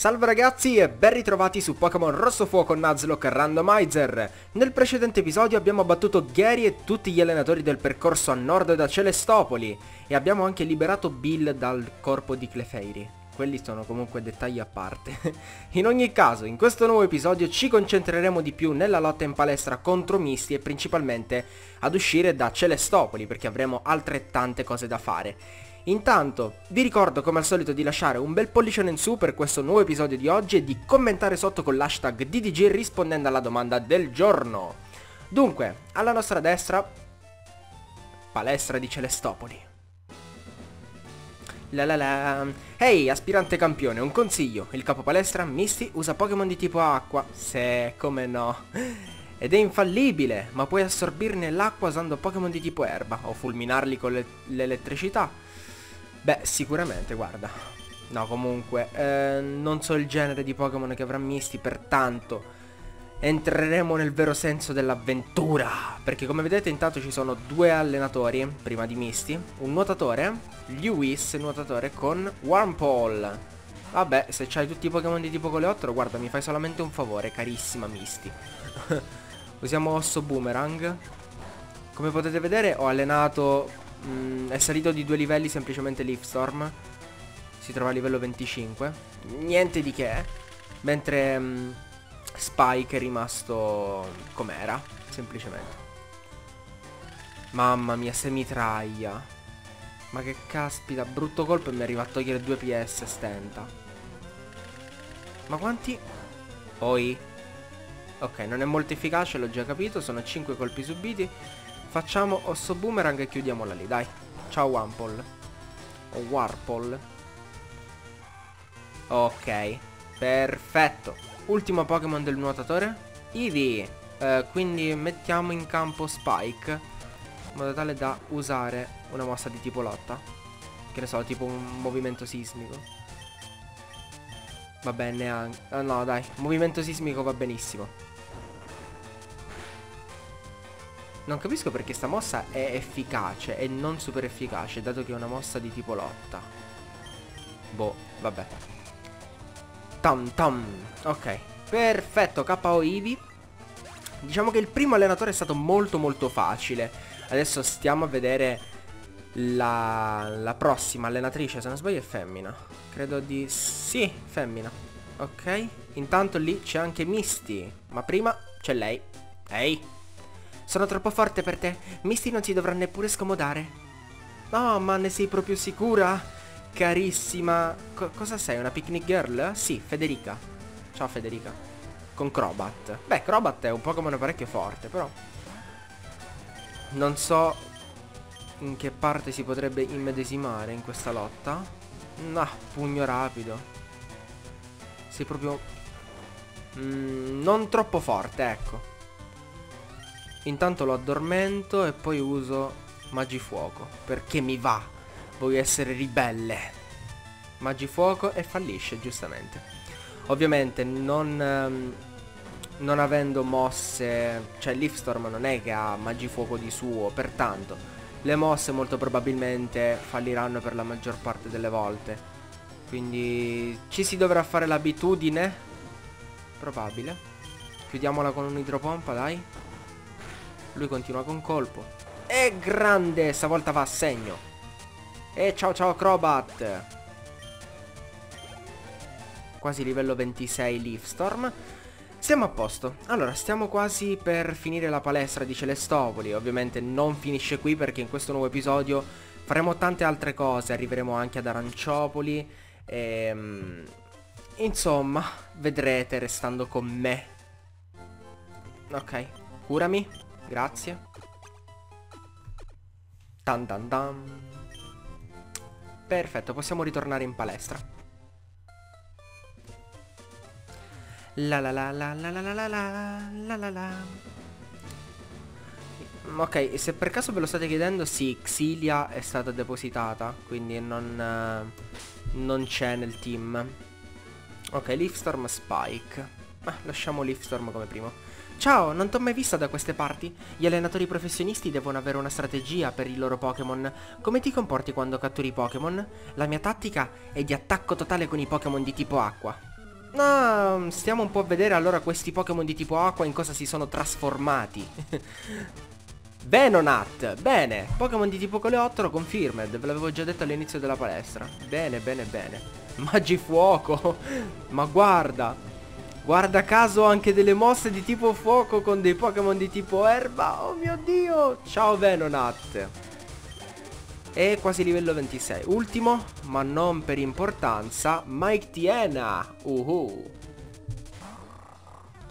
Salve ragazzi e ben ritrovati su Pokémon Rosso Fuoco Nuzlocke Randomizer. Nel precedente episodio abbiamo abbattuto Gary e tutti gli allenatori del percorso a nord da Celestopoli e abbiamo anche liberato Bill dal corpo di Clefairy. Quelli sono comunque dettagli a parte. in ogni caso, in questo nuovo episodio ci concentreremo di più nella lotta in palestra contro Misty e principalmente ad uscire da Celestopoli perché avremo altrettante cose da fare. Intanto vi ricordo come al solito di lasciare un bel pollicione in su per questo nuovo episodio di oggi e di commentare sotto con l'hashtag DDG rispondendo alla domanda del giorno. Dunque, alla nostra destra, palestra di Celestopoli. La la la. Ehi, hey, aspirante campione, un consiglio. Il capo palestra, Misty, usa Pokémon di tipo acqua. Se, come no. Ed è infallibile, ma puoi assorbirne l'acqua usando Pokémon di tipo erba o fulminarli con l'elettricità. Beh, sicuramente, guarda. No, comunque, eh, non so il genere di Pokémon che avrà Misty, pertanto entreremo nel vero senso dell'avventura. Perché come vedete intanto ci sono due allenatori, prima di Misty, un nuotatore, Lewis, nuotatore, con Wormpole. Vabbè, se c'hai tutti i Pokémon di tipo coleottero, guarda, mi fai solamente un favore, carissima Misty. Usiamo Osso Boomerang. Come potete vedere ho allenato Mm, è salito di due livelli semplicemente Leafstorm. Si trova a livello 25. Niente di che. Mentre mm, Spike è rimasto com'era, semplicemente. Mamma mia, se mitraglia. Ma che caspita, brutto colpo e mi arriva a togliere 2 PS stenta. Ma quanti? Poi. Ok, non è molto efficace, l'ho già capito, sono 5 colpi subiti. Facciamo osso boomerang e chiudiamola lì, dai. Ciao Wampole. O Warpole. Ok. Perfetto. Ultimo Pokémon del nuotatore. Eevee. Eh, quindi mettiamo in campo Spike. In modo tale da usare una mossa di tipo lotta. Che ne so, tipo un movimento sismico. Va bene anche... Oh, no, dai. Movimento sismico va benissimo. Non capisco perché sta mossa è efficace e non super efficace, dato che è una mossa di tipo lotta. Boh, vabbè. Tam tam. Ok. Perfetto, KO Eevee. Diciamo che il primo allenatore è stato molto molto facile. Adesso stiamo a vedere la, la prossima allenatrice, se non sbaglio è femmina. Credo di... sì, femmina. Ok. Intanto lì c'è anche Misty. Ma prima c'è lei. Ehi. Sono troppo forte per te. Misty non si dovrà neppure scomodare. No, ma ne sei proprio sicura? Carissima. Co cosa sei? Una picnic girl? Sì, Federica. Ciao Federica. Con Crobat. Beh, Crobat è un Pokémon parecchio forte, però. Non so in che parte si potrebbe immedesimare in questa lotta. No, pugno rapido. Sei proprio... Mm, non troppo forte, ecco. Intanto lo addormento e poi uso Magifuoco. Perché mi va. Voglio essere ribelle. Magifuoco e fallisce, giustamente. Ovviamente non... Um, non avendo mosse... Cioè Leafstorm non è che ha Magifuoco di suo, pertanto... Le mosse molto probabilmente falliranno per la maggior parte delle volte. Quindi ci si dovrà fare l'abitudine. Probabile. Chiudiamola con un'idropompa, dai. Lui continua con colpo. E grande, stavolta va a segno. E ciao ciao Crobat. Quasi livello 26 Leafstorm. Siamo a posto. Allora, stiamo quasi per finire la palestra di Celestopoli. Ovviamente non finisce qui perché in questo nuovo episodio faremo tante altre cose. Arriveremo anche ad Aranciopoli. Ehm, insomma, vedrete restando con me. Ok, curami. Grazie. Tan tan tan. Perfetto, possiamo ritornare in palestra. La la la la la la la la la la la Ok, se per caso ve lo state chiedendo, sì, Xilia è stata depositata, quindi non, uh, non c'è nel team. Ok, Leafstorm Spike. Ah, lasciamo Leafstorm come primo. Ciao, non t'ho mai vista da queste parti? Gli allenatori professionisti devono avere una strategia per i loro Pokémon. Come ti comporti quando catturi Pokémon? La mia tattica è di attacco totale con i Pokémon di tipo acqua. No, stiamo un po' a vedere allora questi Pokémon di tipo acqua in cosa si sono trasformati. Venonat, bene, Pokémon di tipo coleottero confirmed, ve l'avevo già detto all'inizio della palestra. Bene, bene, bene. Magifuoco, ma guarda, guarda caso anche delle mosse di tipo fuoco con dei Pokémon di tipo erba, oh mio dio, ciao Venonat. E quasi livello 26. Ultimo, ma non per importanza, Mike Tiena. Uhu.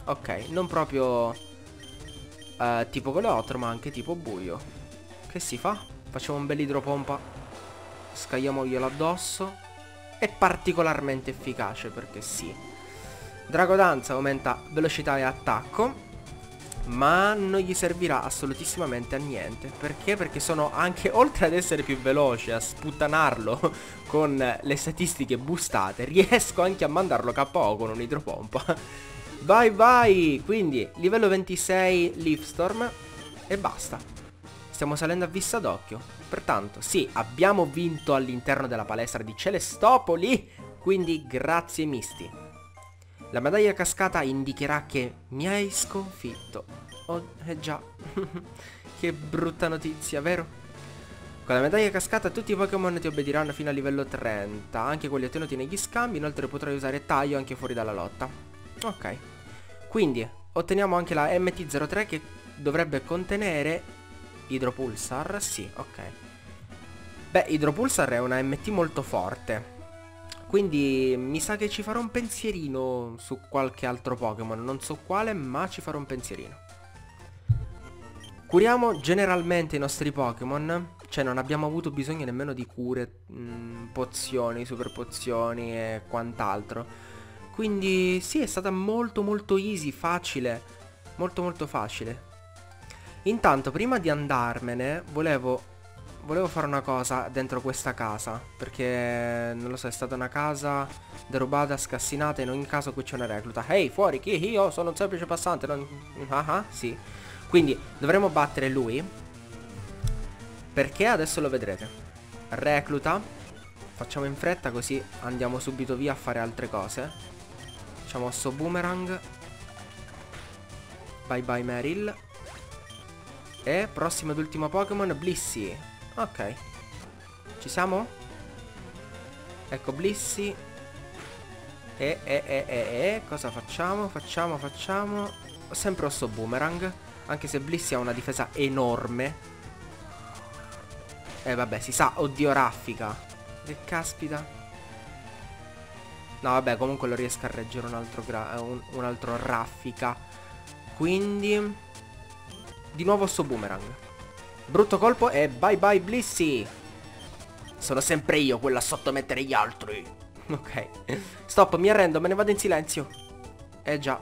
Ok, non proprio uh, tipo coleottero, ma anche tipo buio. Che si fa? Facciamo un bel idropompa. Scagliamoglielo addosso. È particolarmente efficace perché sì. Dragodanza aumenta velocità e attacco ma non gli servirà assolutissimamente a niente. Perché? Perché sono anche, oltre ad essere più veloce, a sputtanarlo con le statistiche boostate, riesco anche a mandarlo KO con un idropompa. vai vai! Quindi, livello 26 Leafstorm e basta. Stiamo salendo a vista d'occhio. Pertanto, sì, abbiamo vinto all'interno della palestra di Celestopoli, quindi grazie misti. La medaglia cascata indicherà che mi hai sconfitto. Oh, eh già. che brutta notizia, vero? Con la medaglia cascata tutti i Pokémon ti obbediranno fino a livello 30, anche quelli ottenuti negli scambi, inoltre potrai usare taglio anche fuori dalla lotta. Ok. Quindi, otteniamo anche la MT-03 che dovrebbe contenere Hydropulsar, sì, ok. Beh, Hydropulsar è una MT molto forte, quindi mi sa che ci farò un pensierino su qualche altro Pokémon, non so quale, ma ci farò un pensierino. Curiamo generalmente i nostri Pokémon, cioè non abbiamo avuto bisogno nemmeno di cure, mh, mm, pozioni, super pozioni e quant'altro. Quindi sì, è stata molto molto easy, facile, molto molto facile. Intanto, prima di andarmene, volevo volevo fare una cosa dentro questa casa Perché non lo so è stata una casa derubata, scassinata In ogni caso qui c'è una recluta. Ehi hey, fuori chi? Io sono un semplice passante non... Ah ah sì. Quindi dovremo battere lui Perché adesso lo vedrete. Recluta Facciamo in fretta così andiamo subito via a fare altre cose. Facciamo sto boomerang. Bye bye Meryl. E prossimo ed ultimo Pokémon Blissey Ok. Ci siamo? Ecco Blissy. E, e, e, e, e. Cosa facciamo? Facciamo, facciamo. Sempre osso boomerang. Anche se Blissy ha una difesa enorme. Eh vabbè, si sa. Oddio, raffica. Che caspita. No, vabbè, comunque lo riesco a reggere un altro, un, un altro raffica. Quindi... Di nuovo sto boomerang. Brutto colpo e bye bye Blissy. Sono sempre io quella a sottomettere gli altri. Ok. Stop, mi arrendo, me ne vado in silenzio. Eh già.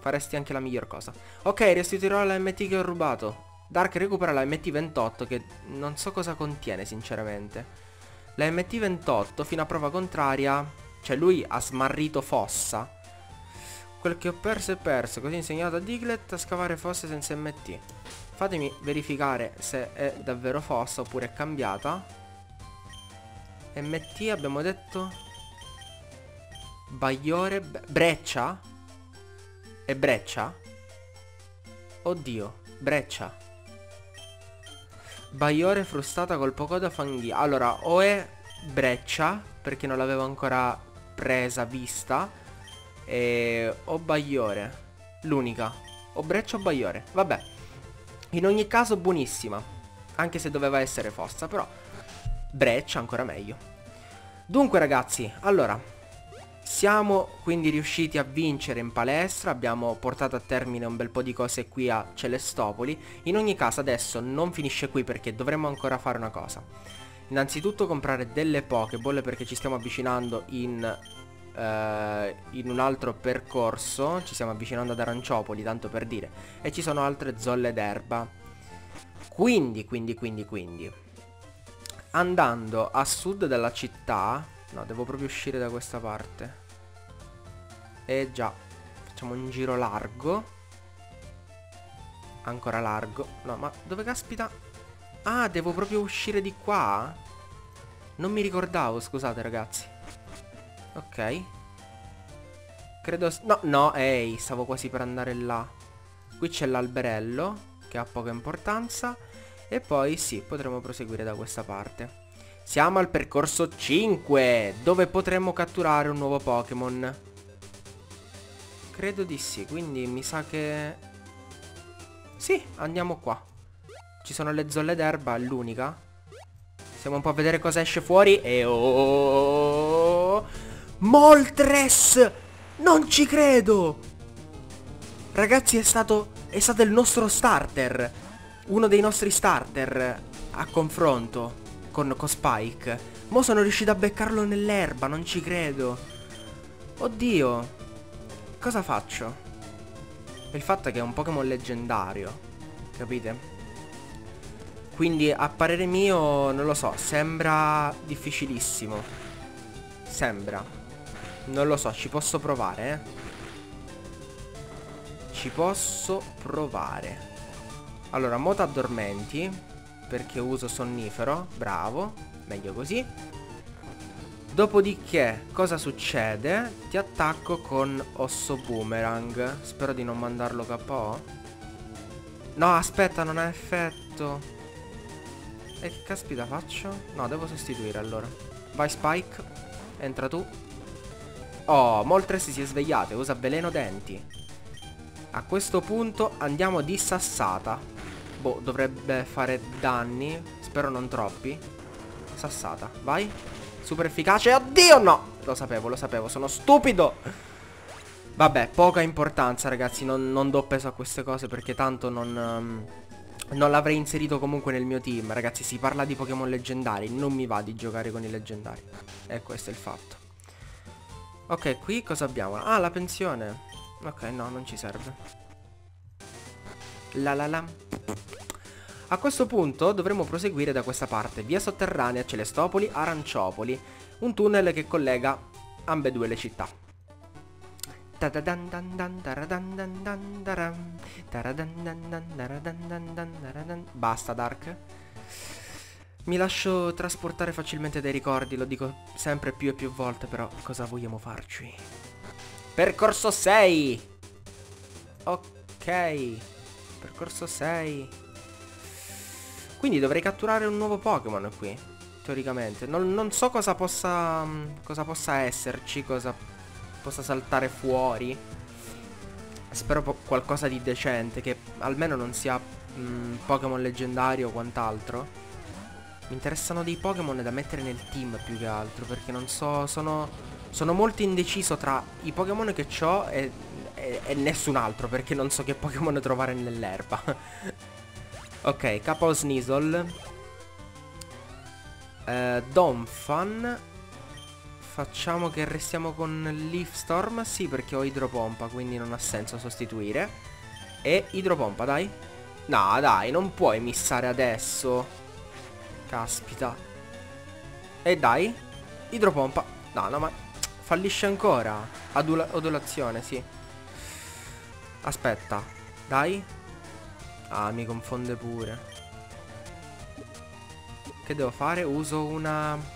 Faresti anche la miglior cosa. Ok, restituirò la MT che ho rubato. Dark recupera la MT28 che non so cosa contiene sinceramente. La MT28 fino a prova contraria, cioè lui ha smarrito fossa. Quel che ho perso è perso, così ho insegnato a Diglett a scavare fosse senza MT. Fatemi verificare se è davvero fossa oppure è cambiata. MT abbiamo detto... Bagliore... Breccia? È Breccia? Oddio, Breccia. Bagliore frustata col pocoda fanghi. Allora, o è Breccia, perché non l'avevo ancora presa, vista, e... o Bagliore. L'unica. O Breccia o Bagliore. Vabbè. In ogni caso buonissima, anche se doveva essere fossa, però breccia ancora meglio. Dunque ragazzi, allora, siamo quindi riusciti a vincere in palestra, abbiamo portato a termine un bel po' di cose qui a Celestopoli. In ogni caso adesso non finisce qui perché dovremmo ancora fare una cosa. Innanzitutto comprare delle Pokéball perché ci stiamo avvicinando in eh, in un altro percorso, ci stiamo avvicinando ad Aranciopoli, tanto per dire, e ci sono altre zolle d'erba. Quindi, quindi, quindi, quindi, andando a sud della città, no, devo proprio uscire da questa parte. E già, facciamo un giro largo. Ancora largo. No, ma dove caspita? Ah, devo proprio uscire di qua? Non mi ricordavo, scusate ragazzi. Ok. Credo... No, no, ehi, stavo quasi per andare là. Qui c'è l'alberello, che ha poca importanza. E poi sì, potremo proseguire da questa parte. Siamo al percorso 5, dove potremo catturare un nuovo Pokémon. Credo di sì, quindi mi sa che... Sì, andiamo qua. Ci sono le zolle d'erba, l'unica. Stiamo un po' a vedere cosa esce fuori. E oh... Moltres! Non ci credo! Ragazzi, è stato... È stato il nostro starter. Uno dei nostri starter a confronto con, con Spike. Mo sono riuscito a beccarlo nell'erba, non ci credo. Oddio. Cosa faccio? Il fatto è che è un Pokémon leggendario. Capite? Quindi a parere mio, non lo so, sembra difficilissimo. Sembra. Non lo so, ci posso provare, eh. Ci posso provare. Allora, moto addormenti. Perché uso sonnifero. Bravo. Meglio così. Dopodiché, cosa succede? Ti attacco con osso boomerang. Spero di non mandarlo KO. No, aspetta, non ha effetto. E che caspita faccio? No, devo sostituire allora. Vai Spike. Entra tu. Oh, Moltres si è svegliato e usa veleno denti. A questo punto andiamo di sassata. Boh, dovrebbe fare danni. Spero non troppi. Sassata, vai. Super efficace. Oddio, no! Lo sapevo, lo sapevo, sono stupido. Vabbè, poca importanza, ragazzi. Non, non do peso a queste cose perché tanto non... Um, non l'avrei inserito comunque nel mio team Ragazzi si parla di Pokémon leggendari Non mi va di giocare con i leggendari E questo è il fatto Ok qui cosa abbiamo? Ah la pensione. Ok no non ci serve. La la la. A questo punto dovremo proseguire da questa parte. Via sotterranea Celestopoli Aranciopoli. Un tunnel che collega ambedue le città. Basta Dark Mi lascio trasportare facilmente dai ricordi Lo dico sempre più e più volte Però cosa vogliamo farci? Percorso 6 Ok Percorso 6 Quindi dovrei catturare un nuovo Pokémon qui Teoricamente non, non so cosa possa Cosa possa esserci Cosa possa saltare fuori. Spero qualcosa di decente, che almeno non sia mh, Pokémon leggendario o quant'altro. Mi interessano dei Pokémon da mettere nel team più che altro, perché non so, sono, sono molto indeciso tra i Pokémon che ho e, e, e, nessun altro, perché non so che Pokémon trovare nell'erba. ok, Capo Sneasel. Uh, Donphan. Facciamo che restiamo con Leaf Storm Sì perché ho idropompa Quindi non ha senso sostituire. E idropompa dai. No dai non puoi missare adesso Caspita E dai Idropompa No no ma Fallisce ancora Adula Odulazione sì Aspetta Dai Ah mi confonde pure Che devo fare? Uso una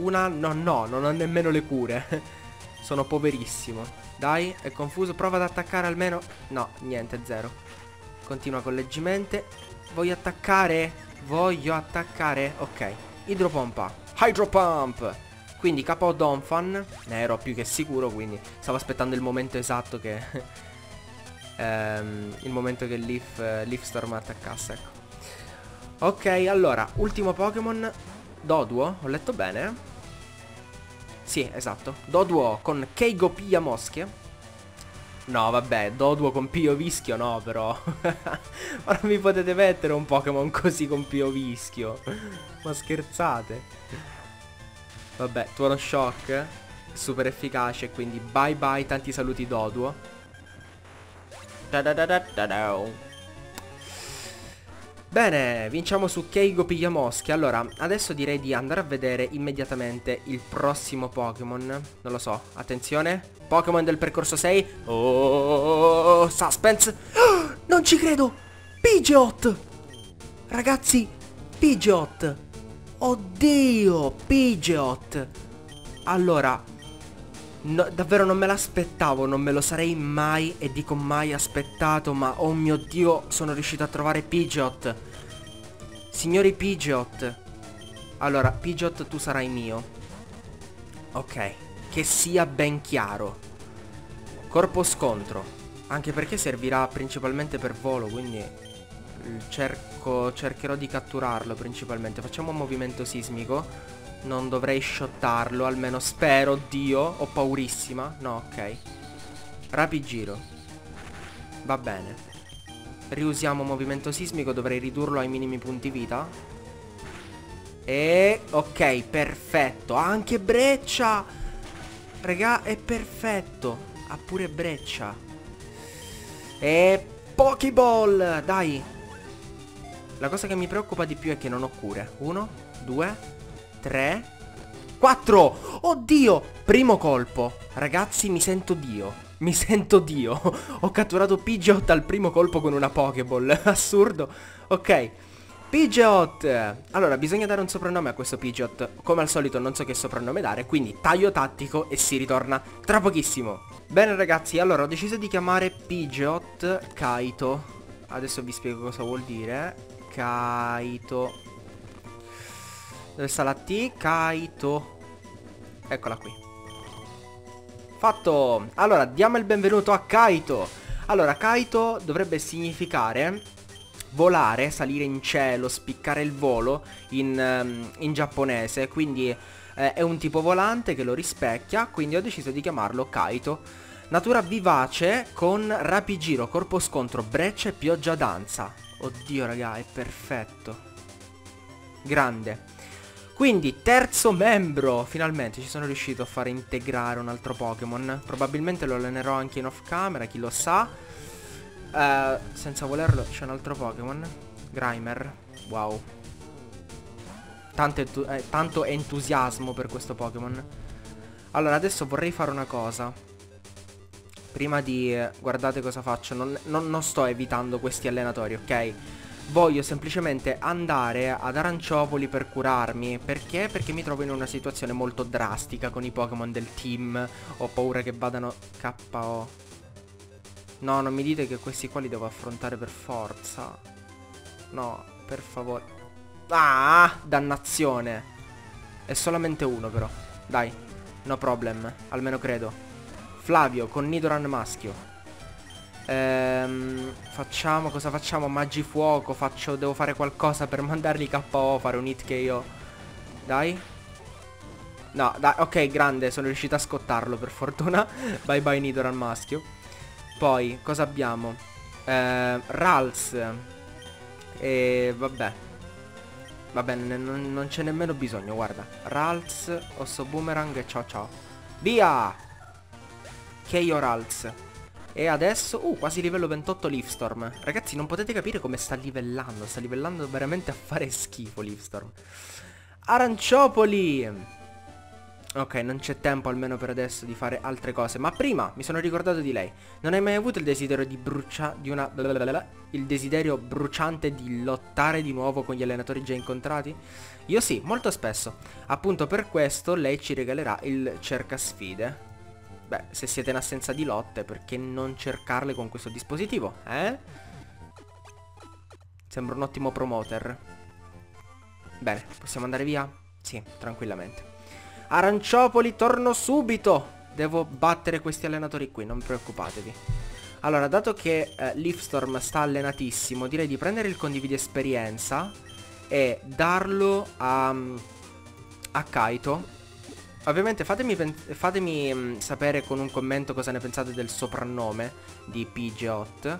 una... No, no, non ho nemmeno le cure. Sono poverissimo. Dai, è confuso. Prova ad attaccare almeno... No, niente, zero. Continua con leggimente. Voglio attaccare? Voglio attaccare? Ok. Idropompa. Hydropump. Quindi KO Donphan. Ne ero più che sicuro, quindi stavo aspettando il momento esatto che... ehm, il momento che Leaf, uh, Leaf Storm attaccasse, ecco. Ok, allora, ultimo Pokémon Doduo, ho letto bene? Sì, esatto. Doduo con Keigo Pia Moschia. No, vabbè, Doduo con Pio Vischio no, però. Ma non mi potete mettere un Pokémon così con Pio Vischio. Ma scherzate. Vabbè, tuono shock. Super efficace, quindi bye bye, tanti saluti Doduo. Da da da da da. Bene, vinciamo su Keigo Pigliamoschi. Allora, adesso direi di andare a vedere immediatamente il prossimo Pokémon. Non lo so, attenzione. Pokémon del percorso 6. Oh, suspense. Oh, non ci credo. Pidgeot. Ragazzi, Pidgeot. Oddio, Pidgeot. Allora, No, davvero non me l'aspettavo, non me lo sarei mai, e dico mai aspettato, ma oh mio Dio, sono riuscito a trovare Pidgeot. Signori Pidgeot. Allora, Pidgeot tu sarai mio. Ok, che sia ben chiaro. Corpo scontro. Anche perché servirà principalmente per volo, quindi cerco, cercherò di catturarlo principalmente. Facciamo un movimento sismico. Non dovrei shottarlo, almeno spero, Dio. Ho paurissima. No, ok. Rapid giro. Va bene. Riusiamo movimento sismico, dovrei ridurlo ai minimi punti vita. E... ok, perfetto. Anche breccia! Raga, è perfetto. Ha pure breccia. E... Pokéball! Dai! La cosa che mi preoccupa di più è che non ho cure. Uno, due, tre, quattro! Oddio! Primo colpo. Ragazzi, mi sento Dio. Mi sento Dio. ho catturato Pidgeot al primo colpo con una Pokéball. Assurdo. Ok. Pidgeot! Allora, bisogna dare un soprannome a questo Pidgeot. Come al solito non so che soprannome dare, quindi taglio tattico e si ritorna tra pochissimo. Bene ragazzi, allora ho deciso di chiamare Pidgeot Kaito. Adesso vi spiego cosa vuol dire. Kaito. Dove sta la T? Kaito. Eccola qui. Fatto. Allora, diamo il benvenuto a Kaito. Allora, Kaito dovrebbe significare volare, salire in cielo, spiccare il volo in, um, in giapponese. Quindi eh, è un tipo volante che lo rispecchia, quindi ho deciso di chiamarlo Kaito. Natura vivace con rapigiro, corpo scontro, breccia e pioggia danza. Oddio raga, è perfetto. Grande. Quindi, terzo membro. Finalmente ci sono riuscito a fare integrare un altro Pokémon. Probabilmente lo allenerò anche in off camera, chi lo sa. Uh, senza volerlo, c'è un altro Pokémon. Grimer. Wow. Tanto, eh, tanto entusiasmo per questo Pokémon. Allora, adesso vorrei fare una cosa. Prima di... Eh, guardate cosa faccio. Non, non, non sto evitando questi allenatori, ok? Voglio semplicemente andare ad Aranciopoli per curarmi. Perché? Perché mi trovo in una situazione molto drastica con i Pokémon del team. Ho paura che vadano KO. No, non mi dite che questi qua li devo affrontare per forza. No, per favore. Ah, dannazione. È solamente uno però. Dai, no problem. Almeno credo. Flavio con Nidoran maschio. Ehm, facciamo, cosa facciamo? Magifuoco, faccio, devo fare qualcosa per mandarli KO, fare un hit io... Dai. No, dai, ok, grande, sono riuscito a scottarlo per fortuna. bye bye Nidoran maschio. Poi, cosa abbiamo? Ehm, Rals. E vabbè. Va bene, non, non c'è nemmeno bisogno, guarda. Rals, Osso Boomerang e ciao ciao. Via! Chaos E adesso, uh, quasi livello 28 Leafstorm. Ragazzi, non potete capire come sta livellando. Sta livellando veramente a fare schifo Leafstorm. Aranciopoli! Ok, non c'è tempo almeno per adesso di fare altre cose. Ma prima mi sono ricordato di lei. Non hai mai avuto il desiderio di bruciare... Di una... Il desiderio bruciante di lottare di nuovo con gli allenatori già incontrati? Io sì, molto spesso. Appunto per questo lei ci regalerà il cerca sfide. Beh, se siete in assenza di lotte, perché non cercarle con questo dispositivo, eh? Sembra un ottimo promoter. Bene, possiamo andare via? Sì, tranquillamente. Aranciopoli, torno subito! Devo battere questi allenatori qui, non preoccupatevi. Allora, dato che eh, Leafstorm sta allenatissimo, direi di prendere il condividi esperienza e darlo a, a Kaito Ovviamente fatemi, fatemi mh, sapere con un commento cosa ne pensate del soprannome di Pidgeot.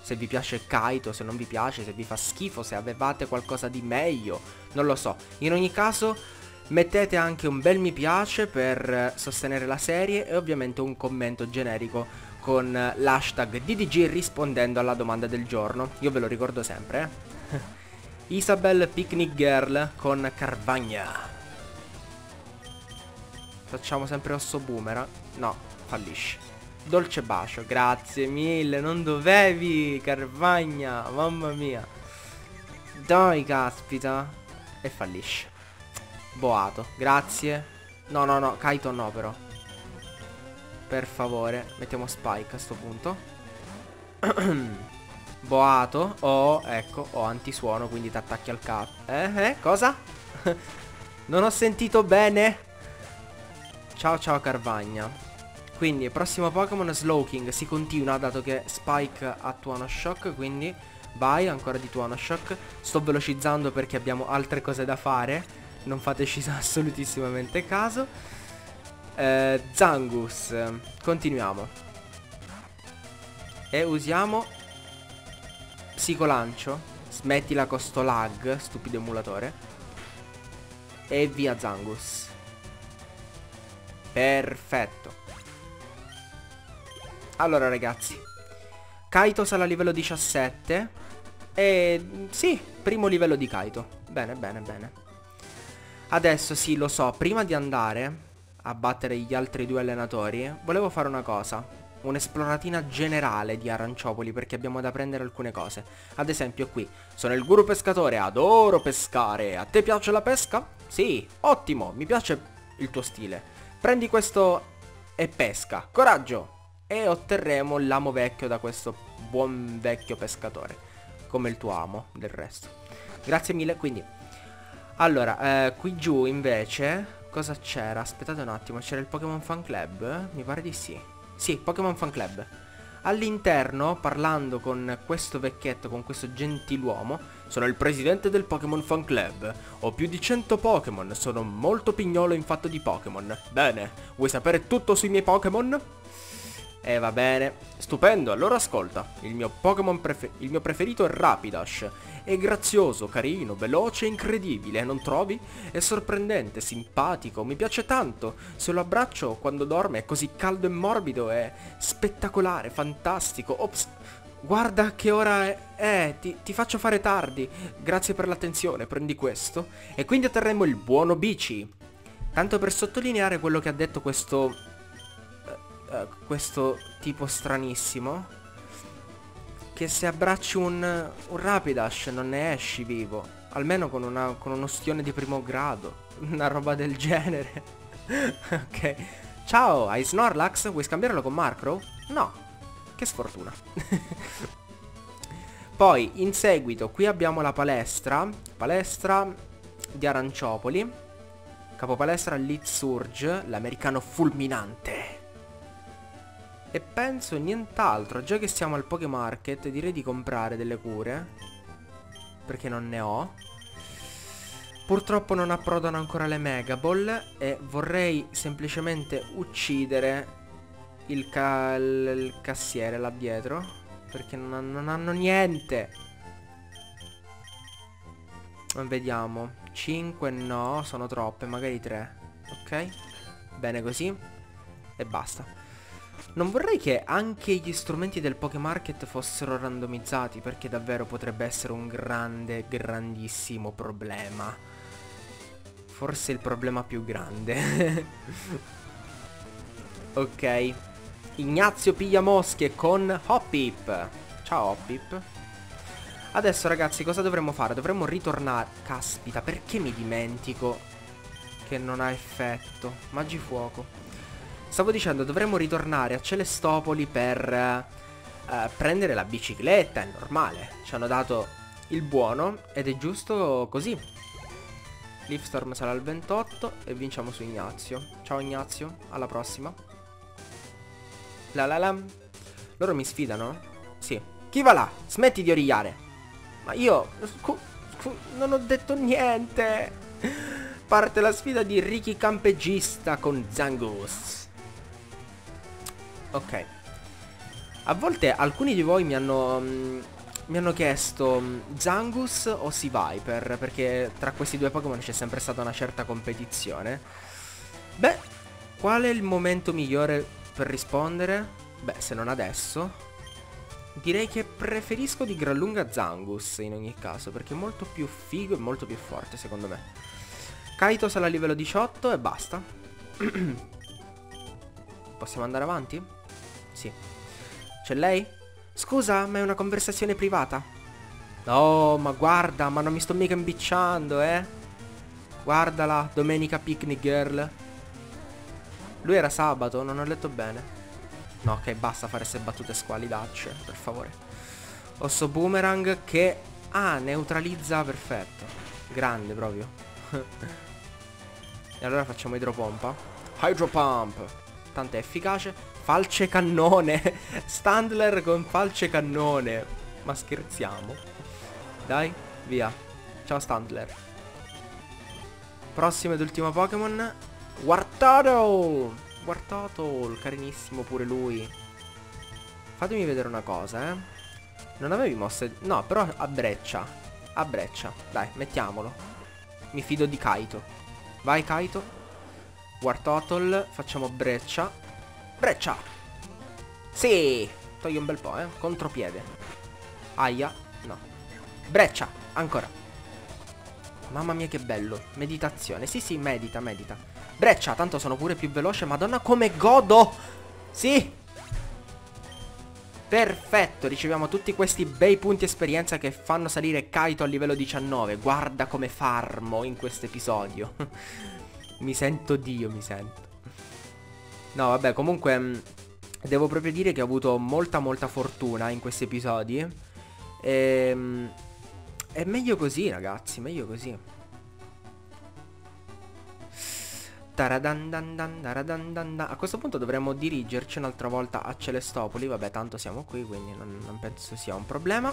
Se vi piace Kaito, se non vi piace, se vi fa schifo, se avevate qualcosa di meglio. Non lo so. In ogni caso mettete anche un bel mi piace per sostenere la serie e ovviamente un commento generico con l'hashtag DDG rispondendo alla domanda del giorno. Io ve lo ricordo sempre, eh. Isabel Picnic Girl con Carvagna. Facciamo sempre osso boomerang. No, fallisce. Dolce bacio, grazie mille. Non dovevi, Carvagna. Mamma mia. Dai, caspita. E fallisce. Boato, grazie. No, no, no, Kaito no però. Per favore, mettiamo Spike a sto punto. Boato. Oh, ecco, ho antisuono, quindi ti attacchi al capo. Eh, eh, cosa? non ho sentito bene. Ciao, ciao, Carvagna. Quindi, prossimo Pokémon Slowking. Si continua, dato che Spike ha Tuono Shock, quindi... Vai, ancora di Tuono Shock. Sto velocizzando perché abbiamo altre cose da fare. Non fateci assolutissimamente caso. Eh, Zangus. Continuiamo. E usiamo Psicolancio. Smettila con sto lag, stupido emulatore. E via Zangus. Perfetto. Allora ragazzi. Kaito sarà a livello 17. E sì, primo livello di Kaito. Bene, bene, bene. Adesso sì, lo so, prima di andare a battere gli altri due allenatori, volevo fare una cosa un'esploratina generale di Aranciopoli perché abbiamo da prendere alcune cose. Ad esempio qui, sono il guru pescatore, adoro pescare. A te piace la pesca? Sì, ottimo, mi piace il tuo stile. Prendi questo e pesca. Coraggio! E otterremo l'amo vecchio da questo buon vecchio pescatore. Come il tuo amo, del resto. Grazie mille, quindi... Allora, eh, qui giù invece... Cosa c'era? Aspettate un attimo, c'era il Pokémon Fan Club? Mi pare di sì. Sì, Pokémon Fan Club. All'interno, parlando con questo vecchietto, con questo gentiluomo, sono il presidente del Pokémon Fan Club. Ho più di 100 Pokémon, sono molto pignolo in fatto di Pokémon. Bene, vuoi sapere tutto sui miei Pokémon? Eh va bene, stupendo, allora ascolta. Il mio Pokémon mio preferito è Rapidash. È grazioso, carino, veloce e incredibile, non trovi? È sorprendente, simpatico, mi piace tanto. Se lo abbraccio quando dorme è così caldo e morbido, è spettacolare, fantastico. Ops, guarda che ora è. Eh, ti, ti faccio fare tardi. Grazie per l'attenzione, prendi questo. E quindi otterremo il buono bici. Tanto per sottolineare quello che ha detto questo uh, questo tipo stranissimo che se abbracci un, un Rapidash non ne esci vivo. Almeno con, una, con uno stione di primo grado. Una roba del genere. ok. Ciao, hai Snorlax? Vuoi scambiarlo con Markrow? No. Che sfortuna. Poi, in seguito, qui abbiamo la palestra. Palestra di Aranciopoli. Capopalestra Surge, l'americano fulminante. E penso nient'altro, già che siamo al Pokémarket direi di comprare delle cure. Perché non ne ho. Purtroppo non approdano ancora le Mega Ball e vorrei semplicemente uccidere il, ca il cassiere là dietro. Perché non, non hanno niente. Vediamo. 5 no, sono troppe, magari 3. Ok? Bene così. E basta. Non vorrei che anche gli strumenti del Pokémarket fossero randomizzati perché davvero potrebbe essere un grande, grandissimo problema. Forse il problema più grande. ok. Ignazio piglia mosche con Hoppip. Ciao Hoppip. Adesso ragazzi cosa dovremmo fare? Dovremmo ritornare... Caspita, perché mi dimentico che non ha effetto? Magifuoco. Stavo dicendo, dovremmo ritornare a Celestopoli per uh, prendere la bicicletta, è normale. Ci hanno dato il buono ed è giusto così. Leafstorm sarà il 28 e vinciamo su Ignazio. Ciao Ignazio, alla prossima. La la la. Loro mi sfidano? Sì. Chi va là? Smetti di origliare. Ma io... non ho detto niente. Parte la sfida di Ricky Campegista con Zangus. Ok. A volte alcuni di voi mi hanno... Mm, mi hanno chiesto mm, Zangus o Viper perché tra questi due Pokémon c'è sempre stata una certa competizione. Beh, qual è il momento migliore per rispondere? Beh, se non adesso, direi che preferisco di gran lunga Zangus in ogni caso, perché è molto più figo e molto più forte secondo me. Kaito sarà a livello 18 e basta. Possiamo andare avanti? Sì. C'è lei? Scusa, ma è una conversazione privata. No, ma guarda, ma non mi sto mica imbicciando, eh. Guardala, domenica picnic girl. Lui era sabato, non ho letto bene. No, ok, basta fare queste battute squalidacce, per favore. Osso boomerang che... Ah, neutralizza, perfetto. Grande proprio. e allora facciamo idropompa. Hydropump. Tanto è efficace. Falce cannone. Standler con falce cannone. Ma scherziamo. Dai, via. Ciao Standler. Prossimo ed ultimo Pokémon. Wartortle. Wartortle, carinissimo pure lui. Fatemi vedere una cosa, eh. Non avevi mosse... No, però a breccia. A breccia. Dai, mettiamolo. Mi fido di Kaito. Vai Kaito. Wartortle, facciamo breccia. Breccia! Sì! Togli un bel po', eh. Contropiede. Aia. No. Breccia! Ancora. Mamma mia che bello. Meditazione. Sì, sì, medita, medita. Breccia, tanto sono pure più veloce. Madonna come godo! Sì! Perfetto, riceviamo tutti questi bei punti esperienza che fanno salire Kaito a livello 19. Guarda come farmo in questo episodio. mi sento Dio, mi sento. No, vabbè, comunque mm, devo proprio dire che ho avuto molta molta fortuna in questi episodi. E, ehm, è meglio così, ragazzi, meglio così. A questo punto dovremmo dirigerci un'altra volta a Celestopoli. Vabbè, tanto siamo qui, quindi non, non penso sia un problema.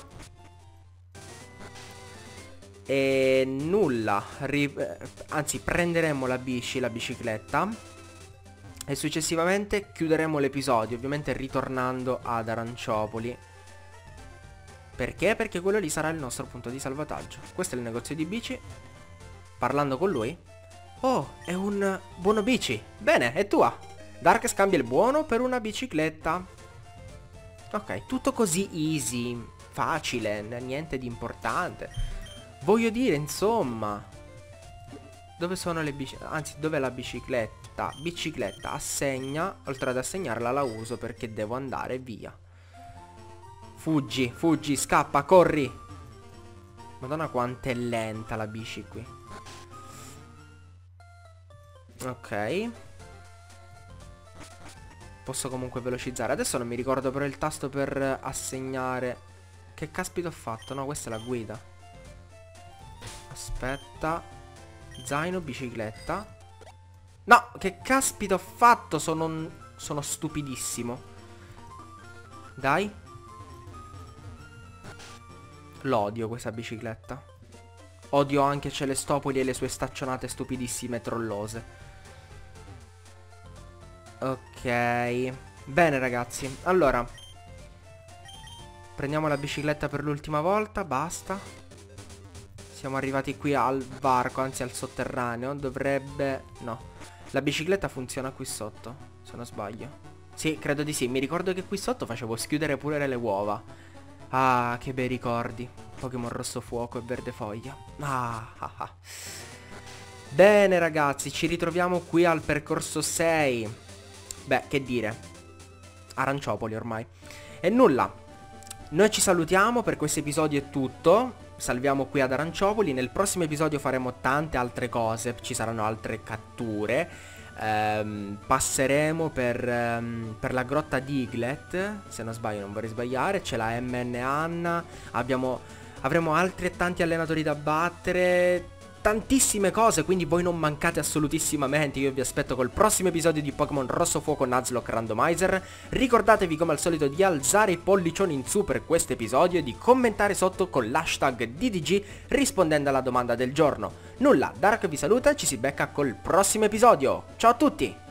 E nulla. Ri anzi, prenderemo la bici, la bicicletta. E successivamente chiuderemo l'episodio, ovviamente ritornando ad Aranciopoli. Perché? Perché quello lì sarà il nostro punto di salvataggio. Questo è il negozio di bici. Parlando con lui, Oh, è un buono bici. Bene, è tua. Dark scambia il buono per una bicicletta. Ok, tutto così easy, facile, niente di importante. Voglio dire, insomma... Dove sono le biciclette? Anzi, dov'è la bicicletta? Bicicletta, assegna. Oltre ad assegnarla la uso perché devo andare via. Fuggi, fuggi, scappa, corri. Madonna quanto è lenta la bici qui. Ok Posso comunque velocizzare Adesso non mi ricordo però il tasto per assegnare Che caspita ho fatto? No, questa è la guida Aspetta Zaino, bicicletta No, che caspita ho fatto? Sono, sono stupidissimo Dai L'odio questa bicicletta Odio anche Celestopoli e le sue staccionate stupidissime trollose Ok. Bene ragazzi. Allora. Prendiamo la bicicletta per l'ultima volta. Basta. Siamo arrivati qui al varco, anzi al sotterraneo. Dovrebbe... No. La bicicletta funziona qui sotto, se non sbaglio. Sì, credo di sì. Mi ricordo che qui sotto facevo schiudere pure le uova. Ah, che bei ricordi. Pokémon rosso fuoco e verde foglia. Ah, ah, ah. Bene ragazzi, ci ritroviamo qui al percorso 6. Beh, che dire. Aranciopoli ormai. E nulla. Noi ci salutiamo, per questo episodio è tutto. Salviamo qui ad Aranciopoli. Nel prossimo episodio faremo tante altre cose. Ci saranno altre catture. Ehm, passeremo per, um, per, la grotta di Iglet. Se non sbaglio, non vorrei sbagliare. C'è la MN Anna. Abbiamo, avremo altri e tanti allenatori da battere tantissime cose, quindi voi non mancate assolutissimamente, io vi aspetto col prossimo episodio di Pokémon Rosso Fuoco Nuzlocke Randomizer, ricordatevi come al solito di alzare i pollicioni in su per questo episodio e di commentare sotto con l'hashtag DDG rispondendo alla domanda del giorno. Nulla, Dark vi saluta e ci si becca col prossimo episodio, ciao a tutti!